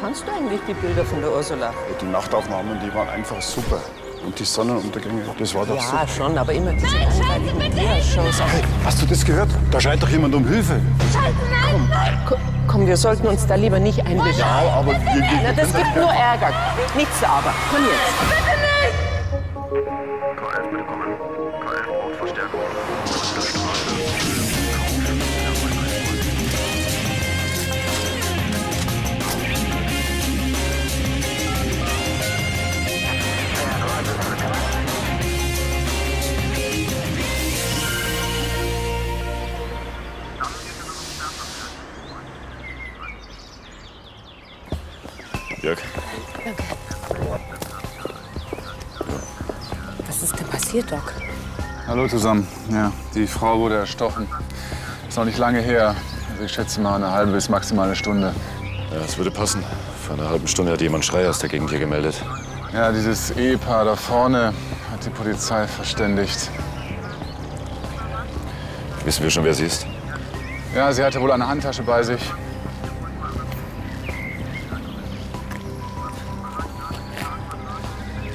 fandst du eigentlich die Bilder von der Ursula? Die Nachtaufnahmen, die waren einfach super. Und die Sonnenuntergänge, das war doch Ja, super. schon, aber immer diese langweiligen Dia-Shows. Hey, hast du das gehört? Da schreit doch jemand um Hilfe. Komm, komm, wir sollten uns da lieber nicht einmischen. Ja, aber wir, wir, Na, das gibt nur Ärger. Nichts aber. Komm jetzt. Jörg, Was ist denn passiert, Doc? Hallo zusammen. Ja, die Frau wurde erstochen. Ist noch nicht lange her. Also ich schätze mal eine halbe bis maximal eine Stunde. ja, das würde passen. Vor einer halben Stunde hat jemand Schrei aus der Gegend hier gemeldet. Ja, dieses Ehepaar da vorne hat die Polizei verständigt. Wissen wir schon, wer sie ist? Ja, sie hatte wohl eine Handtasche bei sich.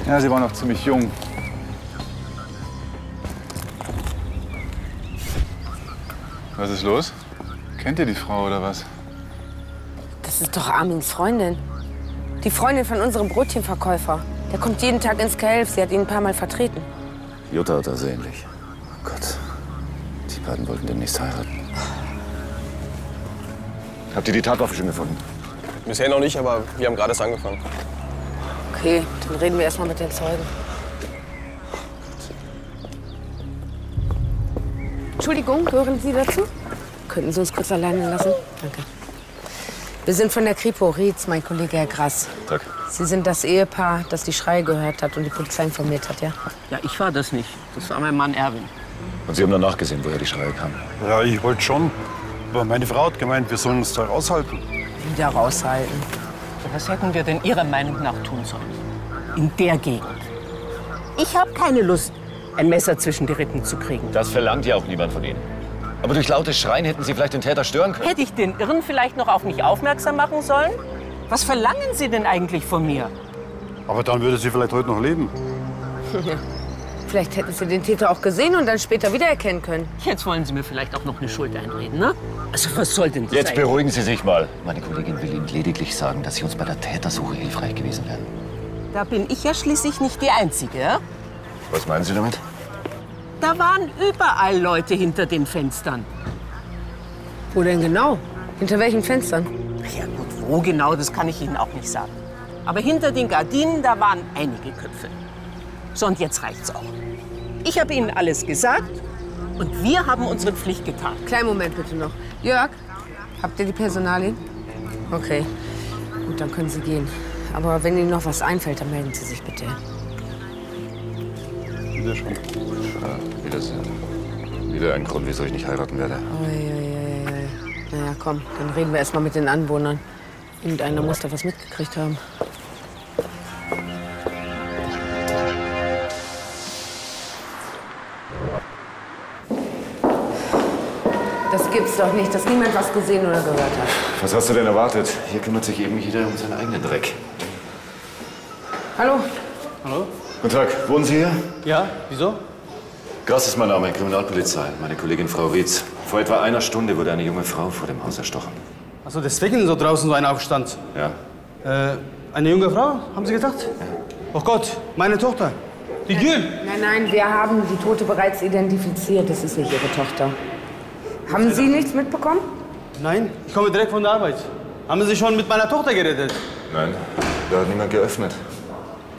Ja, sie war noch ziemlich jung. Was ist los? Kennt ihr die Frau oder was? Das ist doch Armins Freundin. Die Freundin von unserem Brötchenverkäufer. Der kommt jeden Tag ins K11. Sie hat ihn ein paar Mal vertreten. Jutta hat das ähnlich. Oh Gott, die beiden wollten demnächst heiraten. Habt ihr die Tatwaffe schon gefunden? Bisher noch nicht, aber wir haben gerade erst angefangen. Okay, dann reden wir erst mal mit den Zeugen. Entschuldigung, gehören Sie dazu? Könnten Sie uns kurz alleine lassen? Danke. Wir sind von der Kripo Rietz, mein Kollege Herr Grass. Tag. Sie sind das Ehepaar, das die Schreie gehört hat und die Polizei informiert hat, ja? Ja, ich war das nicht. Das war mein Mann Erwin. Und Sie haben danach gesehen, woher die Schreie kamen. ja, ich wollte schon. Aber meine Frau hat gemeint, wir sollen uns da raushalten. Wieder raushalten. Was hätten wir denn Ihrer Meinung nach tun sollen? In der Gegend. Ich habe keine Lust, ein Messer zwischen die Rippen zu kriegen. Das verlangt ja auch niemand von Ihnen. Aber durch lautes Schreien hätten Sie vielleicht den Täter stören können. Hätte ich den Irren vielleicht noch auf mich aufmerksam machen sollen? Was verlangen Sie denn eigentlich von mir? Aber dann würde sie vielleicht heute noch leben. Vielleicht hätten Sie den Täter auch gesehen und dann später wiedererkennen können. Jetzt wollen Sie mir vielleicht auch noch eine Schuld einreden, ne? Also was soll denn das Jetzt eigentlich? beruhigen Sie sich mal. Meine Kollegin will Ihnen lediglich sagen, dass Sie uns bei der Tätersuche hilfreich gewesen wären. Da bin ich ja schließlich nicht die Einzige, ja? Was meinen Sie damit? Da waren überall Leute hinter den Fenstern. Wo denn genau? Hinter welchen Fenstern? Ja gut, wo genau, das kann ich Ihnen auch nicht sagen. Aber hinter den Gardinen, da waren einige Köpfe. So, und jetzt reicht's auch. Ich habe Ihnen alles gesagt und wir haben unsere Pflicht getan. Kleinen Moment bitte noch. Jörg, habt ihr die Personalien? Okay. Gut, dann können Sie gehen. Aber wenn Ihnen noch was einfällt, dann melden Sie sich bitte. Wieder schon. Ja, Wiedersehen. Wieder ein Grund, wieso ich nicht heiraten werde. Uiuiui. Naja, komm, dann reden wir erst mal mit den Anwohnern. Irgendeiner muss da was mitgekriegt haben. Das gibt's doch nicht, dass niemand was gesehen oder gehört hat. Was hast du denn erwartet? Hier kümmert sich eben jeder um seinen eigenen Dreck. Hallo? Guten Tag, wohnen Sie hier? Ja, wieso? Grass ist mein Name, Kriminalpolizei. Meine Kollegin Frau Rietz. Vor etwa einer Stunde wurde eine junge Frau vor dem Haus erstochen. Also deswegen so draußen so ein Aufstand. Ja. Äh, eine junge Frau, haben Sie gesagt? Oh Gott, meine Tochter. Die Gül. Nein, nein, wir haben die Tote bereits identifiziert. Das ist nicht Ihre Tochter. Haben Sie nichts mitbekommen? Nein, ich komme direkt von der Arbeit. Haben Sie schon mit meiner Tochter geredet? Nein, da hat niemand geöffnet.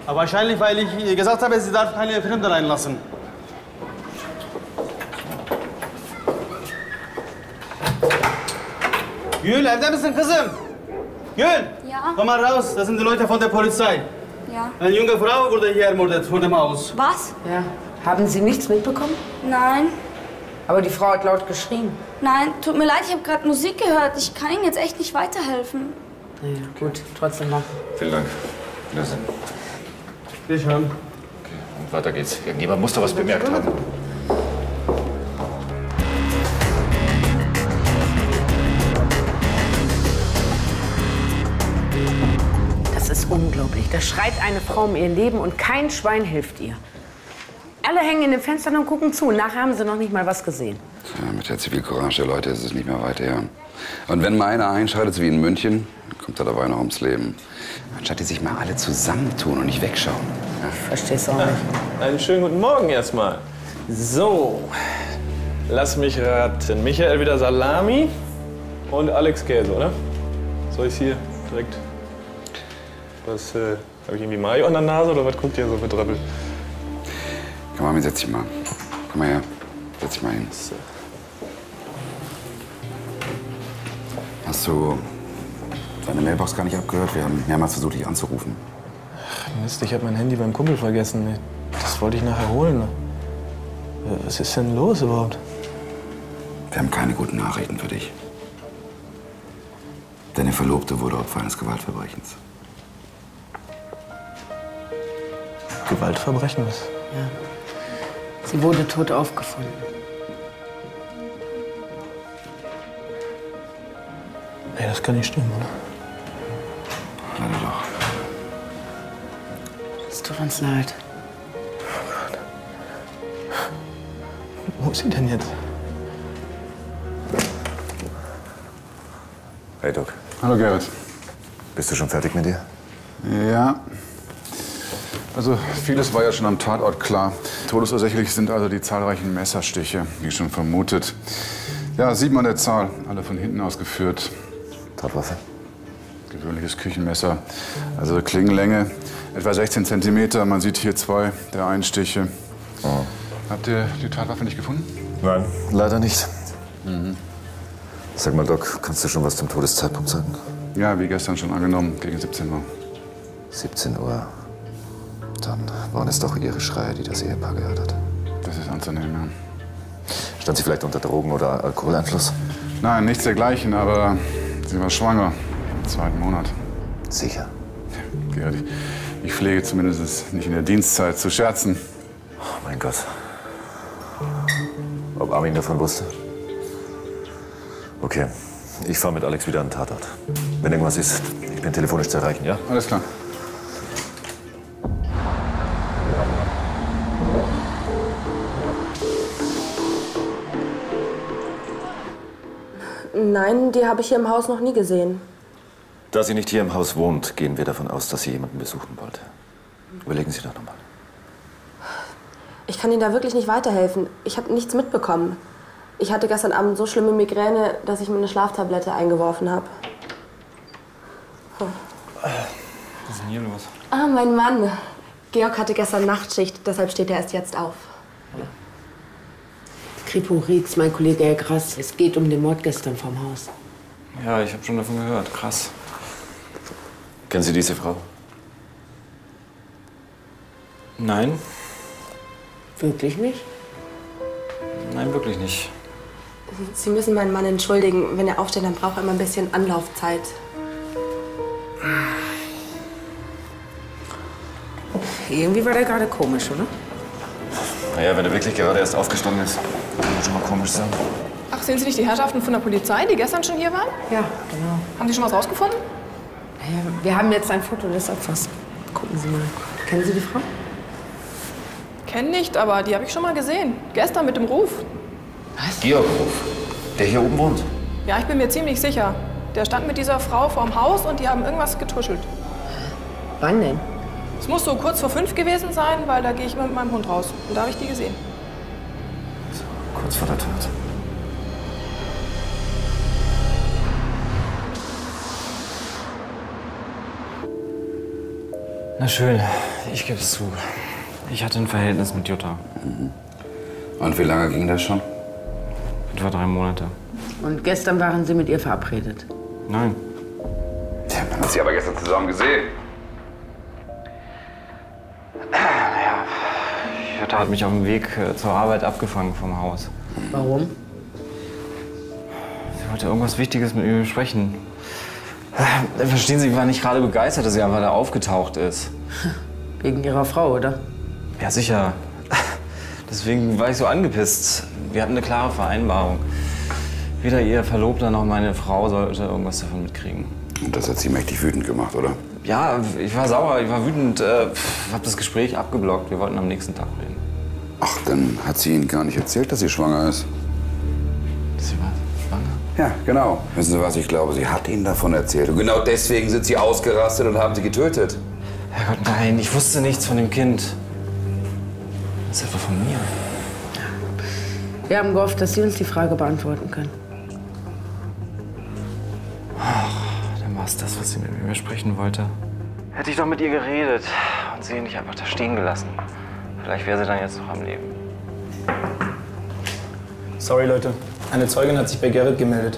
Aber wahrscheinlich, weil ich ihr gesagt habe, sie darf keine Fremde reinlassen. Gül, evde misin kızım? Gül! Ja? Komm mal raus, das sind die Leute von der Polizei. Ja. Eine junge Frau wurde hier ermordet vor dem Haus. Was? Ja. Haben Sie nichts mitbekommen? Nein. Aber die Frau hat laut geschrien. Nein, tut mir leid, ich habe gerade Musik gehört. Ich kann Ihnen jetzt echt nicht weiterhelfen. Naja, gut, trotzdem danke. Vielen Dank. Wiedersehen. Wir schauen. Okay, und weiter geht's. Irgendjemand muss da was bemerkt haben. Das ist unglaublich. Da schreit eine Frau um ihr Leben und kein Schwein hilft ihr. Alle hängen in den Fenstern und gucken zu. Nachher haben sie noch nicht mal was gesehen. Ja, mit der Zivilcourage der Leute ist es nicht mehr weit her. Und wenn mal einer einschaltet, wie in München, kommt er dabei noch ums Leben. Anstatt die sich mal alle zusammentun und nicht wegschauen. Ja. Verstehst auch nicht. Einen schönen guten Morgen erstmal. So, lass mich raten. Michael wieder Salami und Alex Käse, oder? Soll ich hier direkt. Was, äh, habe ich irgendwie Mayo an der Nase oder was guckt ihr so für Dröppel? Komm mal, setz dich mal. Komm mal her. Setz dich mal hin. Hast du deine Mailbox gar nicht abgehört? Wir haben mehrmals versucht, dich anzurufen. Mist, ich habe mein Handy beim Kumpel vergessen. Das wollte ich nachher holen. Äh, Was ist denn los überhaupt? Wir haben keine guten Nachrichten für dich. Deine Verlobte wurde Opfer eines Gewaltverbrechens. Gewaltverbrechen? Was? Sie wurde tot aufgefunden. Nee, das kann nicht stimmen, oder? Leider doch. Es tut uns leid. Wo ist sie denn jetzt? Hey Doc, Hallo Gerrit. bist du schon fertig mit dir? Ja. Also vieles war ja schon am Tatort klar. Todesursächlich sind also die zahlreichen Messerstiche, wie schon vermutet. Ja, sieben an der Zahl, alle von hinten ausgeführt. Tatwaffe? Gewöhnliches Küchenmesser. Also Klingenlänge etwa 16 Zentimeter. Man sieht hier zwei der Einstiche. Habt ihr die Tatwaffe nicht gefunden? Nein, leider nicht. Sag mal, Doc, kannst du schon was zum Todeszeitpunkt sagen? Ja, wie gestern schon angenommen, gegen 17 Uhr. 17 Uhr. Dann waren es doch ihre Schreie, die das Ehepaar gehört hat. Das ist anzunehmen, Stand sie vielleicht unter Drogen- oder Alkoholeinfluss? ja. Nein, nichts dergleichen, aber sie war schwanger. Im zweiten Monat. Sicher. Gerrit, ich, ich pflege zumindest nicht in der Dienstzeit zu scherzen. Oh mein Gott. Ob Armin davon wusste? Okay, ich fahre mit Alex wieder an den Tatort. Wenn irgendwas ist, ich bin telefonisch zu erreichen, ja? Alles klar. Nein, die habe ich hier im Haus noch nie gesehen. Da sie nicht hier im Haus wohnt, gehen wir davon aus, dass sie jemanden besuchen wollte. Überlegen Sie doch nochmal. Ich kann Ihnen da wirklich nicht weiterhelfen. Ich habe nichts mitbekommen. Ich hatte gestern Abend so schlimme Migräne, dass ich mir eine Schlaftablette eingeworfen habe. Was ist denn hier los? Ah, mein Mann. Georg hatte gestern Nachtschicht, deshalb steht er erst jetzt auf. Kripo Rietz, mein Kollege Herr Grass. Es geht um den Mord gestern vom Haus. Ja, ich habe schon davon gehört. Krass. Kennen Sie diese Frau? Nein, Wirklich nicht? nein, wirklich nicht. Sie müssen meinen Mann entschuldigen. Wenn er aufsteht, dann braucht er immer ein bisschen Anlaufzeit. Irgendwie war der gerade komisch, oder? Naja, wenn er wirklich gerade erst aufgestanden ist, schon mal komisch sein. Ach, sind Sie nicht die Herrschaften von der Polizei, die gestern schon hier waren? Ja, genau. Haben Sie schon was rausgefunden? Ja, wir haben jetzt ein Foto des Opfers. Gucken Sie mal. Kennen Sie die Frau? Kenn nicht, aber die habe ich schon mal gesehen. Gestern mit dem Ruf. Georg Ruf, der hier oben wohnt. Ja, ich bin mir ziemlich sicher. Der stand mit dieser Frau vorm Haus und die haben irgendwas getuschelt. Wann denn? Es muss so kurz vor fünf gewesen sein, weil da gehe ich immer mit meinem Hund raus. Und da habe ich die gesehen. Kurz vor der Tat. Na schön, ich gebe es zu. Ich hatte ein Verhältnis mit Jutta. Und wie lange ging das schon? Etwa drei Monate. Und gestern waren Sie mit ihr verabredet. Nein. Ja, man hat sie aber gestern zusammen gesehen. Jutta hat mich auf dem Weg äh, zur Arbeit abgefangen vom Haus. Warum? Sie wollte irgendwas Wichtiges mit mir besprechen. Äh, Verstehen Sie, ich war nicht gerade begeistert, dass sie einfach da aufgetaucht ist. Wegen Ihrer Frau, oder? Ja, sicher. Deswegen war ich so angepisst. Wir hatten eine klare Vereinbarung. Weder ihr Verlobter noch meine Frau sollte irgendwas davon mitkriegen. Und das hat sie mächtig wütend gemacht, oder? Ja, ich war sauer, ich war wütend. Äh, hab das Gespräch abgeblockt. Wir wollten am nächsten Tag reden. Ach, dann hat sie Ihnen gar nicht erzählt, dass sie schwanger ist. Sie war schwanger? Ja, genau. Wissen Sie was, ich glaube, sie hat Ihnen davon erzählt. Und genau deswegen sind Sie ausgerastet und haben sie getötet. Herrgott, nein, ich wusste nichts von dem Kind. Das ist etwa von mir. Wir haben gehofft, dass Sie uns die Frage beantworten können. Dann war es das, was sie mit mir besprechen wollte. Hätte ich doch mit ihr geredet und sie nicht einfach da stehen gelassen. Vielleicht wäre sie dann jetzt noch am Leben. Sorry, Leute. Eine Zeugin hat sich bei Gerrit gemeldet.